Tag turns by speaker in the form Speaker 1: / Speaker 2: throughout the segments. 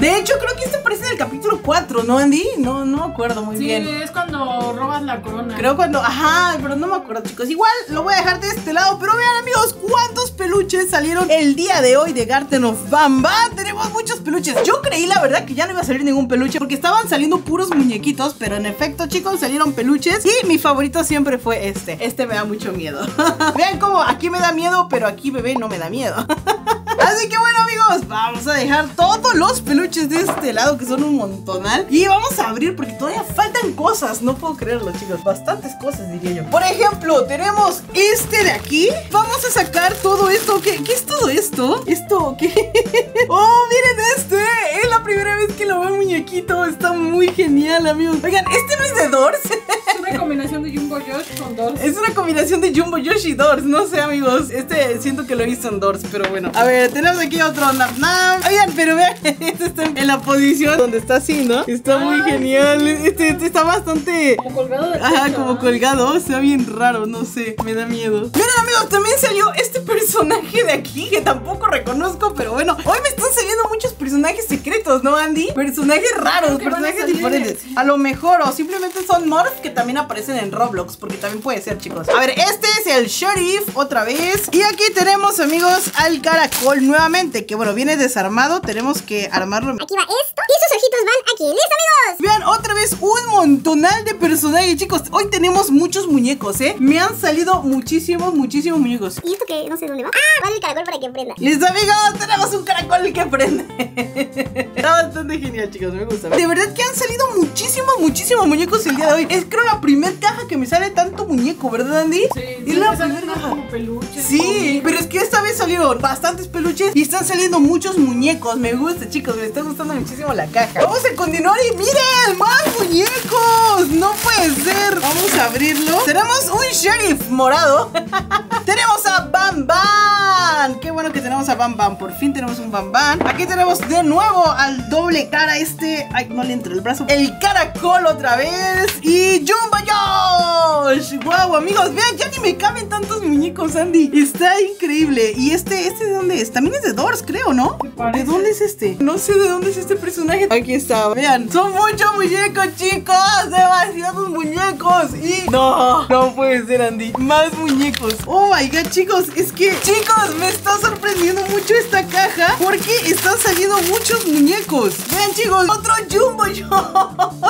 Speaker 1: De hecho, creo que este aparece en el capítulo 4, ¿no, Andy? No, no me acuerdo muy
Speaker 2: Sí,
Speaker 1: bien.
Speaker 2: es cuando robas la corona.
Speaker 1: Creo cuando. Ajá, pero no me acuerdo, chicos. Igual lo voy a dejar de este lado. Pero vean, amigos, cuántos peluches salieron el día de hoy de Garten of Bamba. Tenemos muchos peluches. Yo creí, la verdad, que ya no iba a salir ningún peluche porque estaban saliendo puros muñequitos. Pero en efecto, chicos, salieron peluches. Y mi favorito siempre fue este. Este me da mucho miedo. vean cómo aquí me da miedo, pero aquí, bebé, no me da miedo. Así que bueno amigos, vamos a dejar todos los peluches de este lado que son un montonal Y vamos a abrir porque todavía faltan cosas, no puedo creerlo chicos, bastantes cosas diría yo Por ejemplo, tenemos este de aquí Vamos a sacar todo esto, ¿qué, qué es todo esto? ¿Esto qué? ¡Oh, miren este! Es la primera vez que lo veo muñequito, está muy genial amigos Oigan, ¿este no es de Doors?
Speaker 2: Es una combinación de Jumbo Josh con Doors.
Speaker 1: Es una combinación de Jumbo Yoshi y Doors, no sé amigos. Este siento que lo he visto en Doors, pero bueno. A ver, tenemos aquí otro Nap Nap. Oigan, pero vean, este está en la posición donde está así, ¿no? Está muy
Speaker 2: Ay,
Speaker 1: genial. Este, este está bastante...
Speaker 2: Como colgado de
Speaker 1: Ajá, como colgado, está bien raro, no sé, me da miedo. Miren amigos, también salió este personaje de aquí que tampoco reconozco, pero bueno. Hoy me están saliendo muchos personajes secretos, ¿no Andy? Personajes raros, personajes diferentes. A lo mejor, o simplemente son morphs que también aparecen en Roblox, porque también puede ser chicos A ver, este es el Sheriff, otra vez Y aquí tenemos amigos al caracol nuevamente, que bueno, viene desarmado, tenemos que armarlo
Speaker 3: Aquí va esto y sus ojitos van aquí. ¿Listo, amigos?
Speaker 1: Vean, otra vez un montonal de personajes, chicos. Hoy tenemos muchos muñecos, ¿eh? Me han salido muchísimos, muchísimos muñecos.
Speaker 3: ¿Y esto qué? No sé dónde va. Ah, vale el caracol para que prenda.
Speaker 1: Listo, amigos, tenemos un caracol que prende. Está bastante genial, chicos, me gusta. De verdad que han salido muchísimos, muchísimos muñecos el día de hoy. Es creo la primera caja que me sale tanto muñeco, ¿verdad, Andy?
Speaker 2: Sí,
Speaker 1: es la primera caja.
Speaker 2: como peluches.
Speaker 1: Sí, pero es que esta vez salieron bastantes peluches y están saliendo muchos muñecos. Me gusta, chicos, me está gustando muchísimo la caja. Vamos a continuar y miren, más muñecos. No puede ser. Vamos a abrirlo. Tenemos un sheriff morado. tenemos a Bam Bam. Qué bueno que tenemos a Bam Bam. Por fin tenemos un Bam Bam. Aquí tenemos de nuevo al doble cara este. Ay, no le entra el brazo. El caracol otra vez. Y Jumbo Josh. Wow, amigos, vean, ya ni me caben tantos muñecos, Andy. Está increíble. Y este, este de dónde es? También es de Doors, creo, ¿no? ¿De dónde es este? No sé de dónde es este personaje. Aquí está, vean. Son muchos muñecos, chicos. Demasiados muñecos. Y no, no puede ser, Andy. Más muñecos. Oh my god, chicos. Es que, chicos, me está sorprendiendo mucho esta caja. Porque están saliendo muchos muñecos. Vean, chicos, otro Jumbo Yo.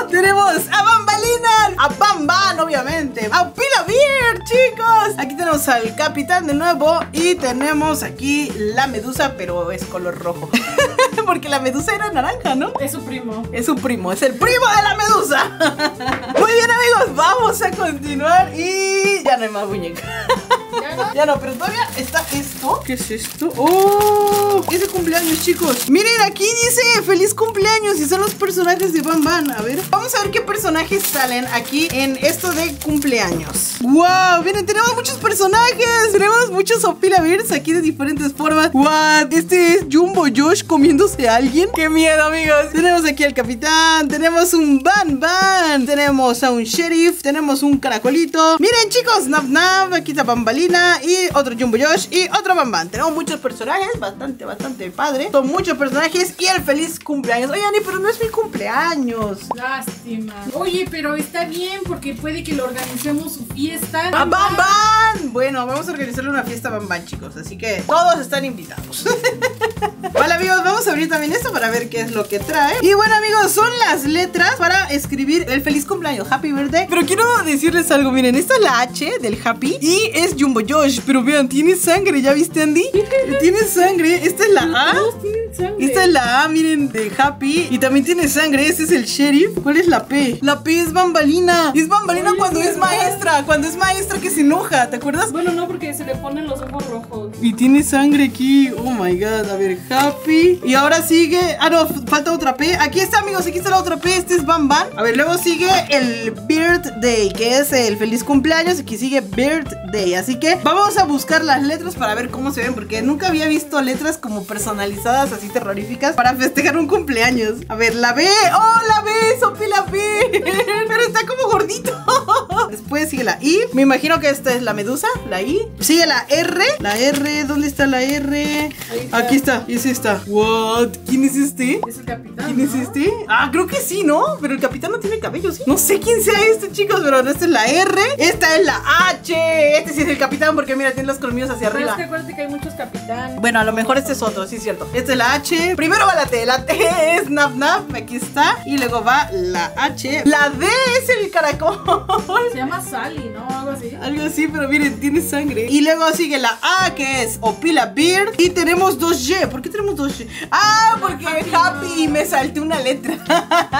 Speaker 1: Tenemos a A Bamban, obviamente. A Pila Beer, chicos. Aquí tenemos al capitán de nuevo. Y tenemos aquí la medusa, pero es color rojo. Porque la medusa era naranja, ¿no?
Speaker 2: Es su primo.
Speaker 1: Es su primo, es el primo de la medusa. Muy bien, amigos, vamos a continuar y ya no hay más muñeca.
Speaker 2: ¿Ya no?
Speaker 1: Pero todavía está esto. ¿Qué es esto? ¡Oh! Es de cumpleaños, chicos. Miren, aquí dice feliz cumpleaños y son los personajes de Bam Bam. A ver, vamos a ver qué personajes salen aquí en esto de cumpleaños. ¡Wow! Miren, tenemos muchos personajes. Tenemos muchos Opila Bears aquí de diferentes formas. ¡What! Este es Jumbo Josh comiéndose a alguien. ¡Qué miedo, amigos! Tenemos aquí al capitán. Tenemos un Ban Ban. Tenemos a un sheriff. Tenemos un caracolito. Miren, chicos, Nab Nab. Aquí está Bambalina. Y otro Jumbo Josh. Y otro Ban. Tenemos muchos personajes. Bastante, bastante padre. Son muchos personajes. Y el feliz cumpleaños. Oye, Ani, pero no es mi cumpleaños.
Speaker 2: Lástima. Oye, pero está bien porque puede que le organicemos su fiesta.
Speaker 1: ¡A Bam Bam! Bueno, vamos a organizarle una fiesta a Bam Bam, chicos. Así que todos están invitados. abrir también esto para ver qué es lo que trae. Y bueno, amigos, son las letras para escribir el feliz cumpleaños, Happy Birthday. Pero quiero decirles algo, miren, esta es la H del Happy y es Jumbo Josh. Pero vean, tiene sangre, ¿ya viste, Andy? tiene sangre. Esta es la A.
Speaker 2: Sangre.
Speaker 1: Esta es la A, miren, de Happy. Y también tiene sangre. Ese es el sheriff. ¿Cuál es la P? La P es bambalina. Es bambalina cuando
Speaker 2: es
Speaker 1: maestra. Cuando es maestra que se enoja. ¿Te acuerdas?
Speaker 2: Bueno, no, porque se le ponen los ojos rojos.
Speaker 1: Y tiene sangre aquí. Oh my god. A ver, Happy. Y ahora sigue. Ah, no, falta otra P. Aquí está, amigos. Aquí está la otra P. Este es Bam Bam. A ver, luego sigue el Birthday, que es el feliz cumpleaños. Aquí sigue Birthday. Así que vamos a buscar las letras para ver cómo se ven. Porque nunca había visto letras como personalizadas así terroríficas para festejar un cumpleaños. A ver, la B. ¡Oh, la B! ¡Sopi la B! Pero está como gordito. Sigue la I. Me imagino que esta es la medusa, la I. Sigue la R. La R, ¿dónde está la R?
Speaker 2: está.
Speaker 1: Aquí está, y sí está. What? ¿Quién es este?
Speaker 2: Es el capitán.
Speaker 1: ¿Quién es
Speaker 2: ¿no?
Speaker 1: este? Ah, creo que sí, ¿no? Pero el capitán no tiene cabello, ¿sí? No sé quién sea este, chicos, pero esta es la R. Esta es la H. Este sí es el capitán porque mira, tiene los colmillos hacia
Speaker 2: Pero es
Speaker 1: arriba.
Speaker 2: que acuérdate que hay muchos capitán.
Speaker 1: Bueno, a lo mejor este es otro, sí es cierto. Esta es la H. Primero va la T. La T es Nap Nap, aquí está. Y luego va la H. La D es el caracol.
Speaker 2: Se llama Sally, ¿no? Algo así.
Speaker 1: Algo así, pero miren, tiene sangre. Y luego sigue la A, que es Opila Beard. Y tenemos dos Y. ¿Por qué tenemos dos Y? Ah, porque
Speaker 2: Happy.
Speaker 1: Happy me salté una letra.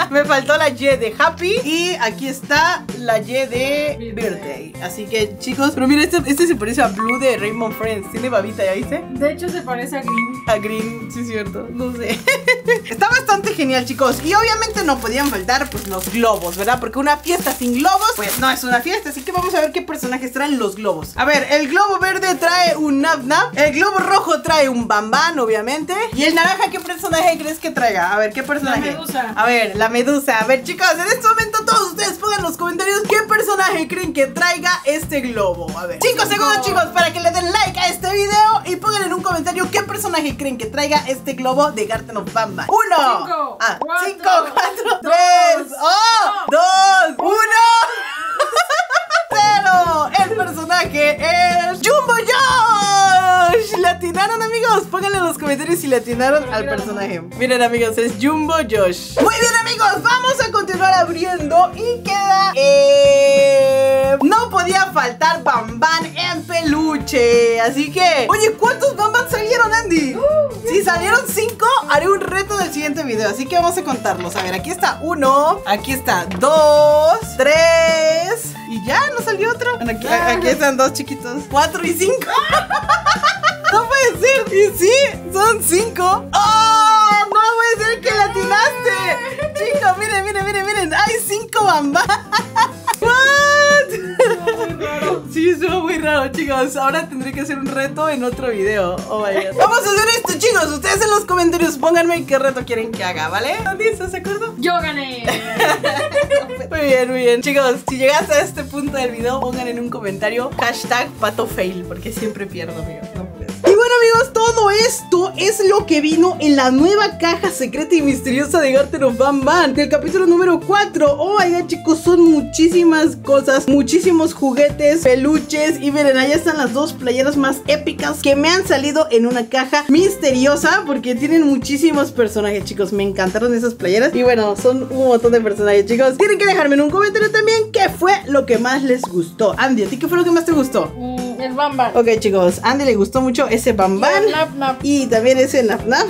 Speaker 1: me faltó la Y de Happy. Y aquí está la Y de Birthday. Así que, chicos, pero miren, este, este se parece a Blue de Raymond Friends. Tiene babita, ¿ya viste?
Speaker 2: De hecho, se parece a Green.
Speaker 1: A Green, sí es cierto, no sé. Está bastante genial, chicos. Y obviamente no podían faltar pues los globos, ¿verdad? Porque una fiesta sin globos, pues no es una fiesta. Este, así que vamos a ver qué personajes traen los globos. A ver, el globo verde trae un Nab Nab, el globo rojo trae un Bamban, obviamente. Y el naranja, ¿qué personaje crees que traiga? A ver, ¿qué personaje?
Speaker 2: La medusa.
Speaker 1: A ver, la medusa. A ver, chicos, en este momento todos ustedes pongan en los comentarios qué personaje creen que traiga este globo. A ver, 5 segundos, chicos, para que le den like a este video y pongan en un comentario qué personaje creen que traiga este globo de Garten of Bamban. 1 5 4 comentarios si le atinaron al personaje. Miren, amigos, es Jumbo Josh. Muy bien, amigos, vamos a continuar abriendo y queda. eh, no podía faltar Bamban en peluche. Así que, oye, ¿cuántos Bamban salieron, Andy? Si salieron cinco, haré un reto del siguiente video. Así que vamos a contarlos. A ver, aquí está uno, aquí está dos, tres. Y ya, no salió otro. Bueno, aquí, aquí están dos chiquitos. Cuatro y cinco. No puede ser. Y sí, son cinco. ¡Oh! No puede ser que latinaste. Chicos, miren, miren, miren, miren. Hay cinco bambas. What?
Speaker 2: Muy raro.
Speaker 1: Sí, estuvo muy raro, chicos. Ahora tendré que hacer un reto en otro video. Oh my god. Vamos a hacer esto, chicos. Ustedes en los comentarios pónganme qué reto quieren que haga, ¿vale? ¿Dónde estás de acuerdo?
Speaker 2: Yo gané.
Speaker 1: Muy bien, muy bien. Chicos, si llegaste a este punto del video, pongan en un comentario hashtag patofail, porque siempre pierdo, amigos. No esto es lo que vino en la nueva caja secreta y misteriosa de Garten of Bam Bam, del capítulo número 4. Oh my chicos, son muchísimas cosas, muchísimos juguetes, peluches. Y miren, allá están las dos playeras más épicas que me han salido en una caja misteriosa, porque tienen muchísimos personajes, chicos. Me encantaron esas playeras. Y bueno, son un montón de personajes, chicos. Tienen que dejarme en un comentario también qué fue lo que más les gustó. Andy, ¿a ti qué fue lo que más te gustó?
Speaker 2: Mm, el Bamba.
Speaker 1: Ok, chicos, a Andy le gustó mucho ese Bamban.
Speaker 2: Y el Nap Nap.
Speaker 1: Y también ese Nap Nap.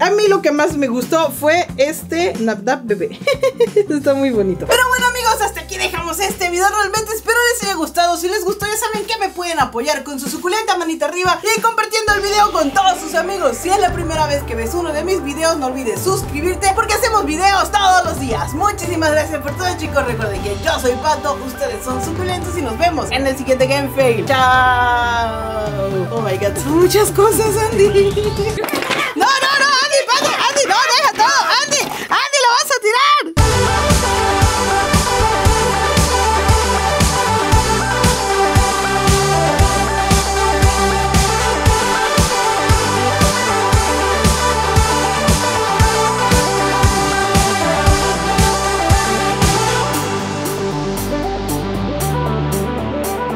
Speaker 1: A mí lo que más me gustó fue este Nap Nap bebé. Está muy bonito. Pero bueno, amigos, hasta aquí dejamos este video. Realmente espero les haya gustado. Si les gustó, ya saben que me pueden apoyar con su suculenta manita arriba y compartiendo el video con todos sus amigos. Si es la primera vez que ves uno de mis videos, no olvides suscribirte porque hacemos videos todos los días. Muchísimas gracias por todo, chicos. Recuerden que yo soy Pato, ustedes son suculentos y nos vemos en el siguiente Game Fail. Chao. Oh my god, muchas cosas, Andy.